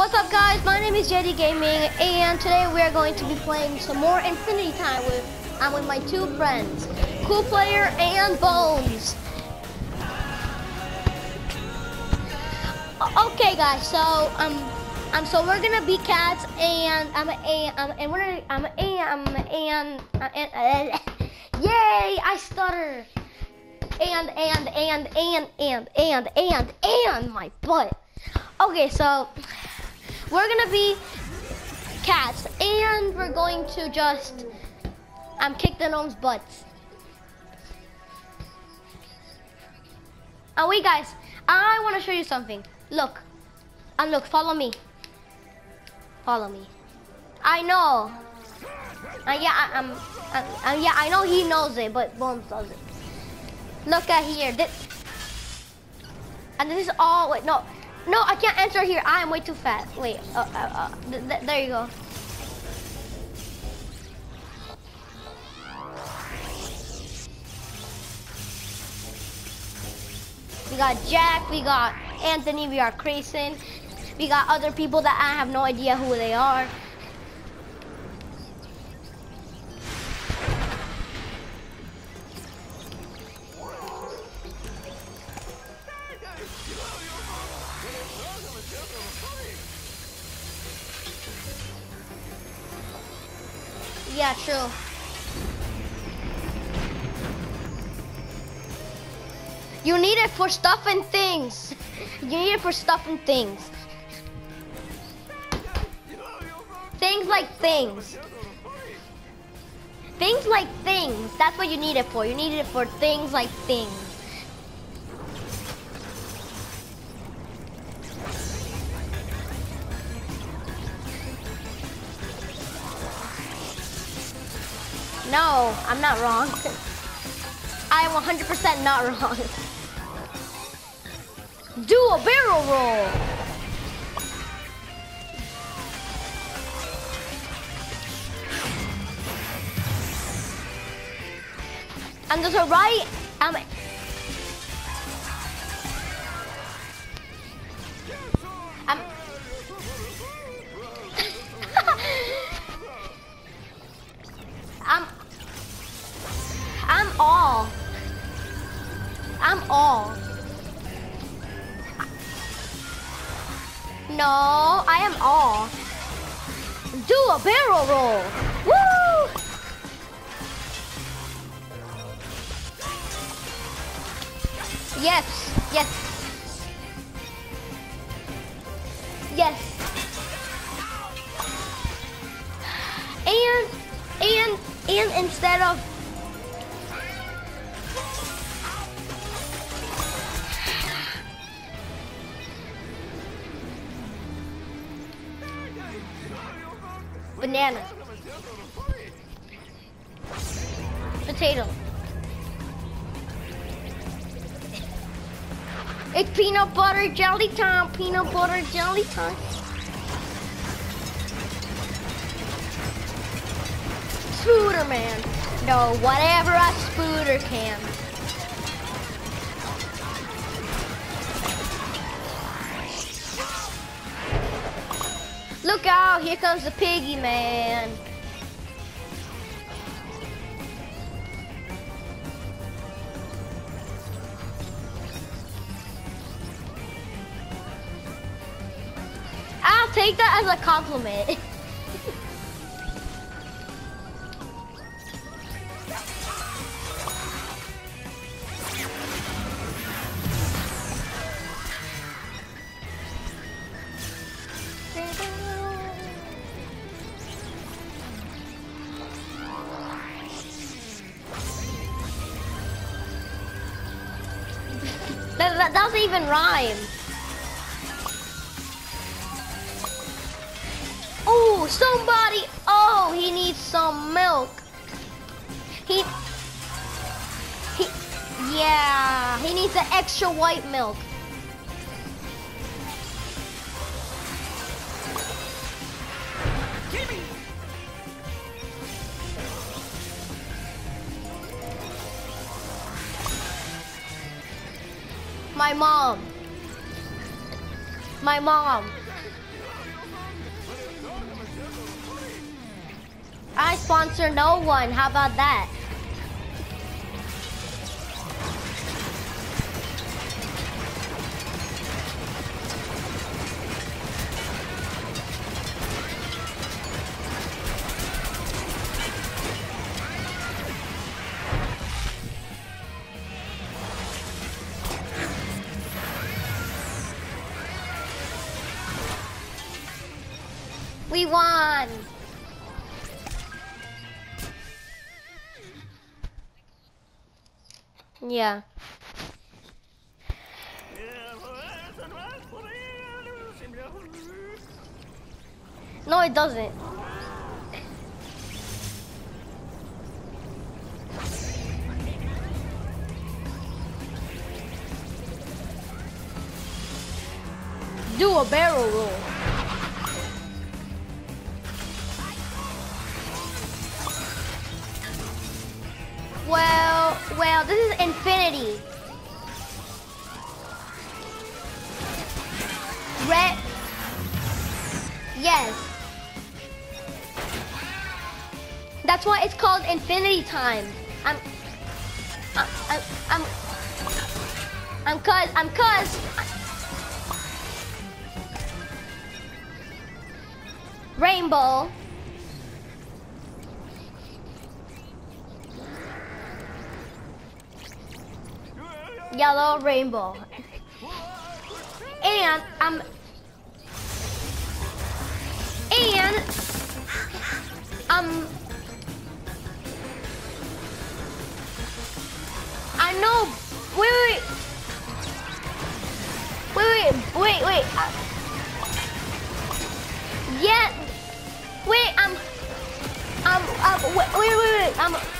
What's up guys, my name is JD Gaming and today we are going to be playing some more Infinity Time with I'm with my two friends, Cool Player and Bones. Okay guys, so um I'm so we're gonna be cats and I'm um, and and we're gonna um, and um, and, um, and um, uh, uh, Yay, I stutter. And and and and and and and and my butt. Okay, so we're gonna be cats, and we're going to just um kick the gnomes' butts. Oh wait, guys, I want to show you something. Look, and look, follow me. Follow me. I know. Uh, yeah, I, um, uh, uh, yeah, I know he knows it, but Bones doesn't. Look at here. This, and this is all. Wait, no. No, I can't enter here. I am way too fat. Wait, uh, uh, uh, th th there you go. We got Jack, we got Anthony, we got Grayson. We got other people that I have no idea who they are. Yeah, true. You need it for stuff and things. You need it for stuff and things. Things like things. Things like things. That's what you need it for. You need it for things like things. No, I'm not wrong. I am 100% not wrong. Do a barrel roll. And there's a right, um, all. No, I am all. Do a barrel roll. Woo! Yes, yes. Yes. And, and, and instead of banana, potato. It's peanut butter jelly time, peanut butter jelly time. Spooder man. No, whatever a spooder can. Look out, here comes the piggy man. I'll take that as a compliment. That, doesn't even rhyme. Oh, somebody. Oh, he needs some milk. He. He. Yeah, he needs the extra white milk. My mom. My mom. I sponsor no one. How about that? Yeah. No, it doesn't. Do a barrel roll. Well, well, this is infinity. Red. Yes. That's why it's called infinity time. I'm. I'm. I'm. I'm. I'm cause. I'm cause. Rainbow. Yellow rainbow. And um and um I know wait wait wait wait wait wait uh, yeah wait um um um wait wait wait, wait um,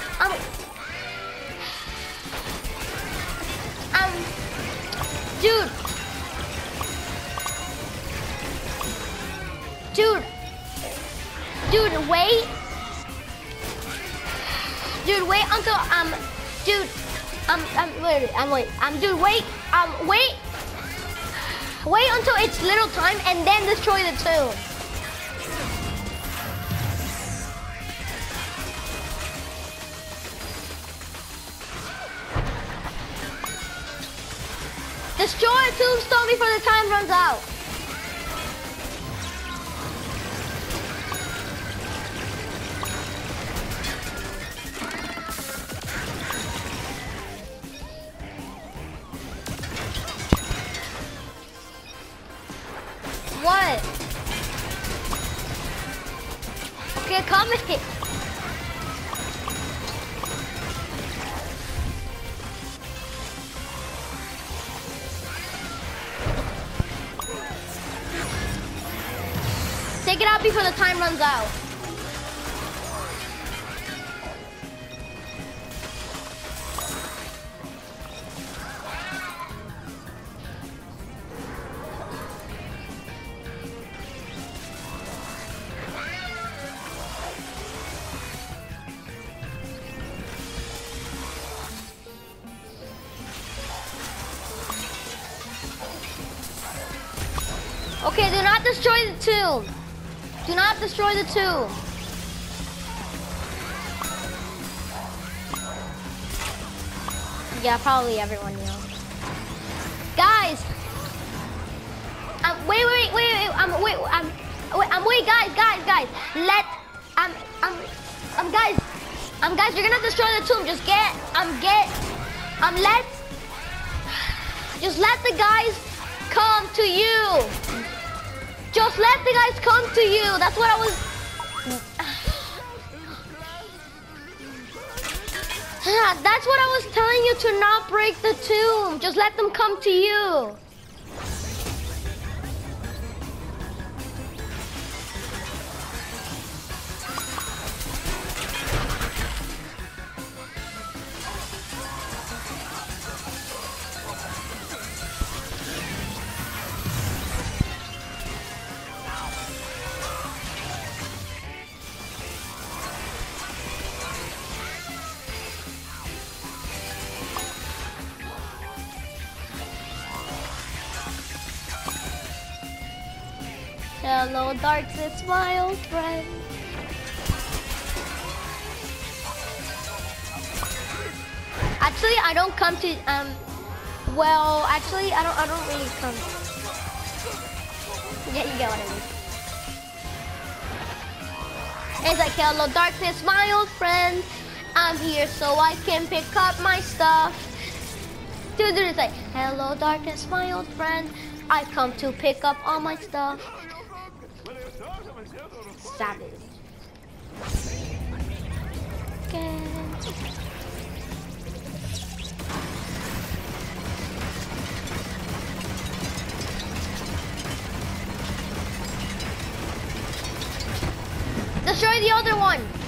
um, wait, um, dude, wait, um, wait. Wait until it's little time and then destroy the tomb. Destroy a Tombstone before the time runs out. Okay, do not destroy the tomb. Do not destroy the tomb. Yeah, probably everyone knew. Guys! Um, wait, wait, wait, wait, um, wait, um, wait, um, wait, guys, guys, guys. Let, um, um, um, guys, um, guys, you're gonna destroy the tomb. Just get, um, get, um, let, just let the guys come to you. Just let the guys come to you. That's what I was. That's what I was telling you to not break the tomb. Just let them come to you. Hello, darkness, my old friend. Actually, I don't come to um. Well, actually, I don't. I don't really come. Yeah, you get what I mean. It's like hello, darkness, my old friend. I'm here so I can pick up my stuff. Dude, dude, it's like hello, darkness, my old friend. I come to pick up all my stuff. Savage. Destroy the other one.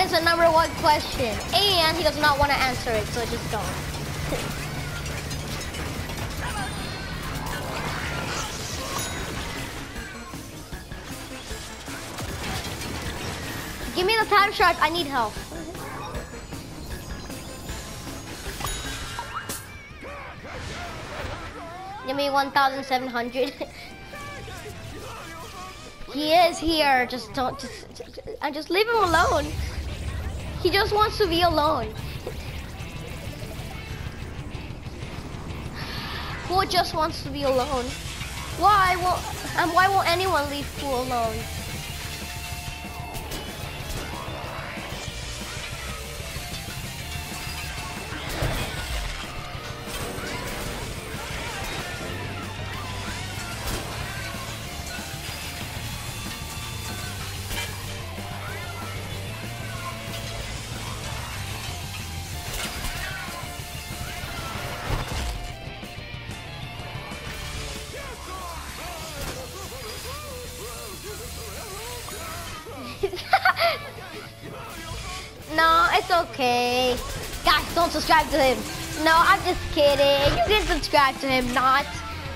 That is the number one question. And he does not want to answer it, so just don't. Give me the time shark. I need help. Give me 1,700. he is here. Just don't. Just, just, just leave him alone. He just wants to be alone. Who just wants to be alone? Why won't and why won't anyone leave Pooh alone? no, it's okay. Guys, don't subscribe to him. No, I'm just kidding. You can subscribe to him, not.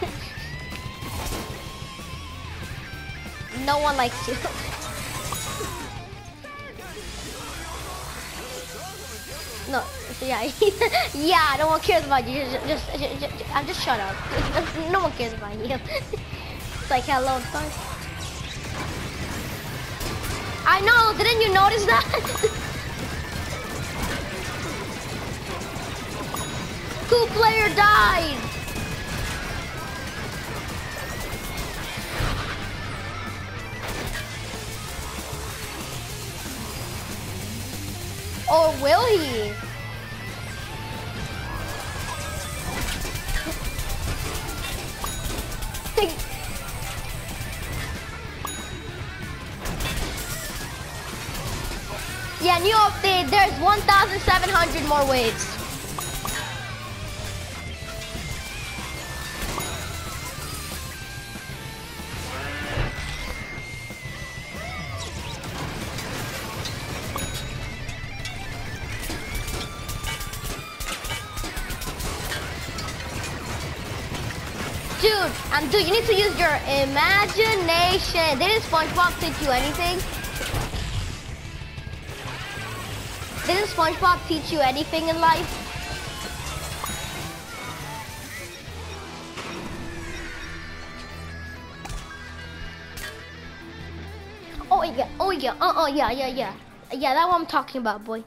no one likes you. no, yeah, yeah, no one cares about you. Just, just, just, just, I'm just shut up. no one cares about you. it's like, hello, sorry. I know, didn't you notice that? Cool player died! Or will he? 1,700 more waves. Dude, um, dude, you need to use your imagination. Didn't SpongeBob teach you anything? Didn't SpongeBob teach you anything in life? Oh yeah, oh yeah, uh oh yeah, yeah, yeah. Yeah, that's what I'm talking about, boy.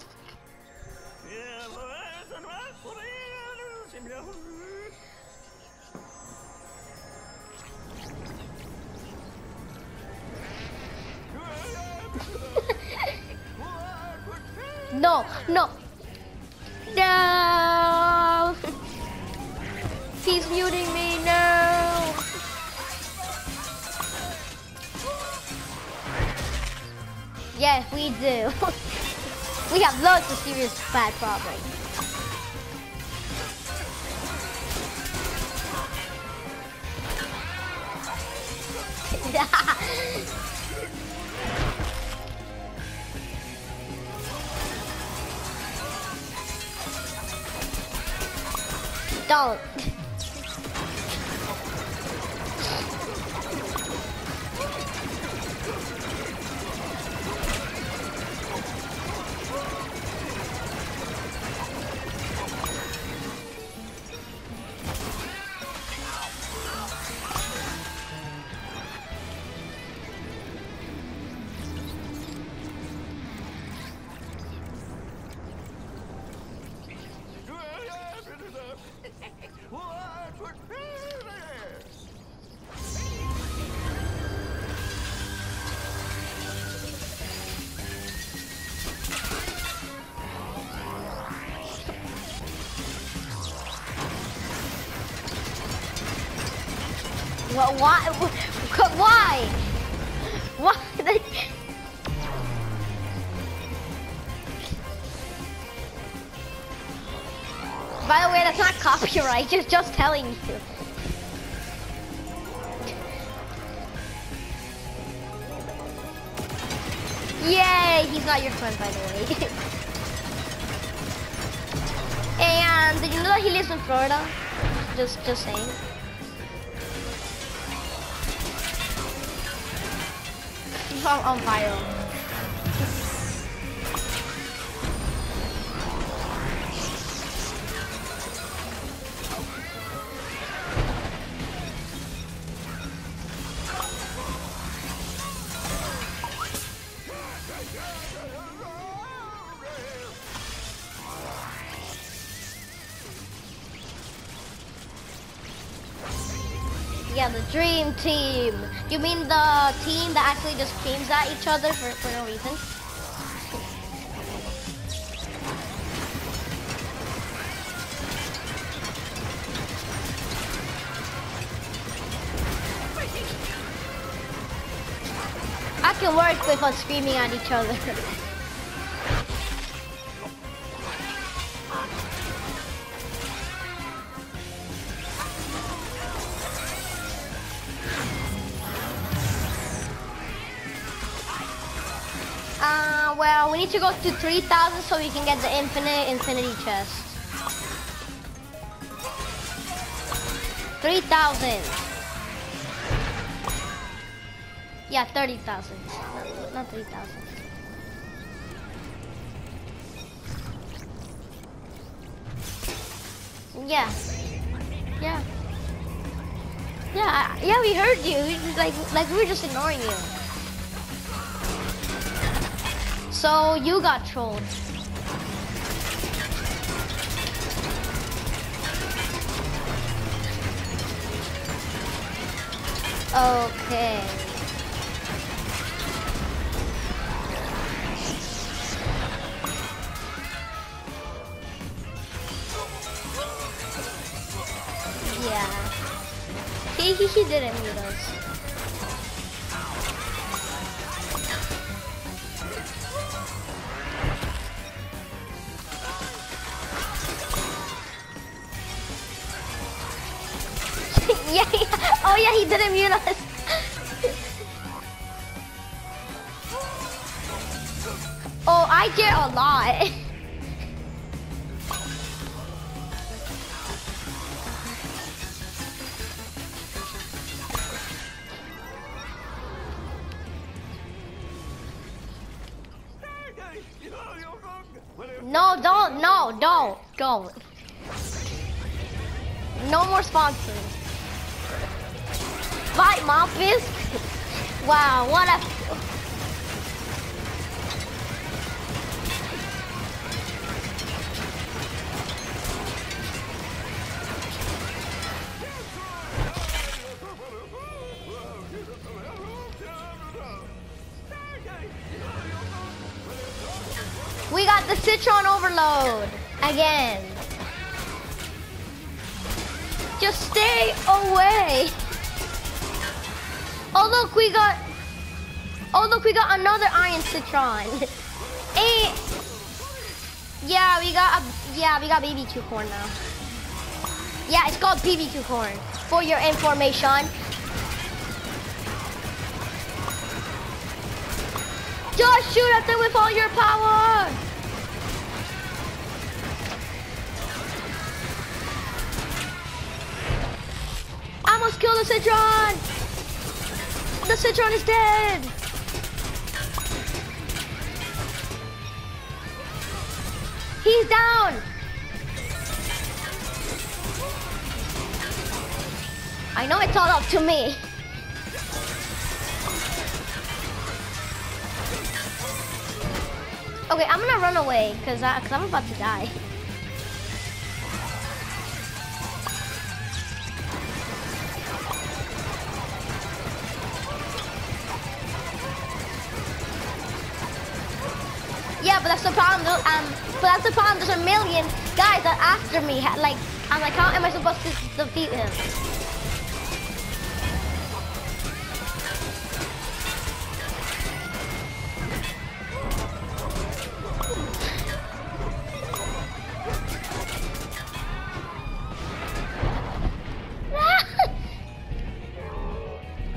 No, no. No. He's muting me. No. Yes, we do. we have lots of serious bad problems. Yeah. Don't. Why? Why? Why? By the way, that's not copyright. Just, just telling you. Yay! He's not your friend, by the way. and did you know that he lives in Florida? Just, just saying. He's on, on The dream team. You mean the team that actually just screams at each other for, for no reason? I can work with us screaming at each other. well, we need to go to 3,000 so we can get the infinite infinity chest. 3,000. Yeah, 30,000. Not 3,000. Yeah. Yeah. Yeah, yeah, we heard you. Like, like we were just ignoring you. So you got trolled. Okay. Yeah. He, he, he didn't mute us. Didn't oh, I get a lot. No, don't, no, don't, don't. No more sponsors. Fight Mouthfist? Wow, what a... We got the Citron Overload again. Just stay away. Oh look, we got. Oh look, we got another Iron Citron. Hey. Eh, yeah, we got a. Yeah, we got BB2 corn now. Yeah, it's called BB2 corn. For your information. Just shoot at them with all your power! I almost killed the Citron! The Citron is dead! He's down! I know it's all up to me. Okay, I'm gonna run away because cause I'm about to die. But that's the problem. Um, but that's the problem. There's a million guys that after me. Like, I'm like, how am I supposed to defeat him?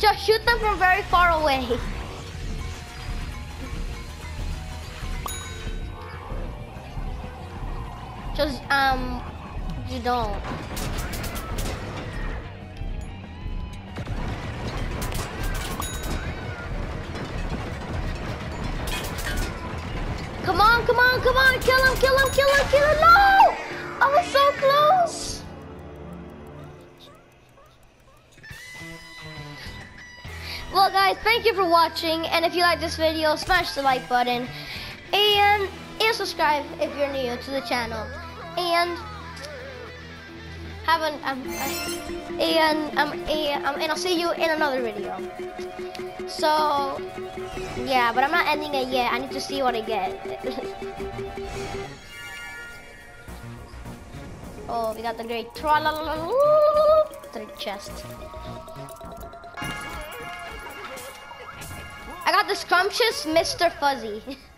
Just shoot them from very far away. Well guys, thank you for watching, and if you like this video, smash the like button, and, and subscribe if you're new to the channel and have an um, and um, and, um, and I'll see you in another video. So yeah, but I'm not ending it yet. I need to see what I get. oh, we got the great to the chest. The scrumptious Mr. Fuzzy.